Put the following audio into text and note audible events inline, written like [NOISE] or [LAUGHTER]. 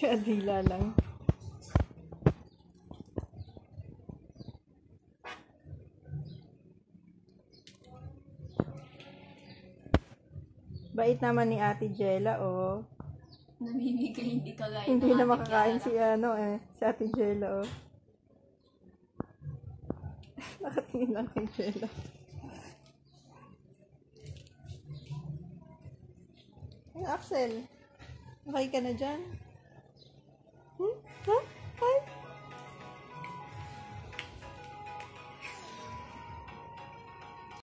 Kadila lang. Bait naman ni Ate Jella, oh. Namimigay, hindi kagaya Hindi na makakain si ano eh, si Ate Jella, oh. [LAUGHS] Nakatingin lang kay Jella. Ay, Axel. Okay ka na dyan?